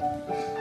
you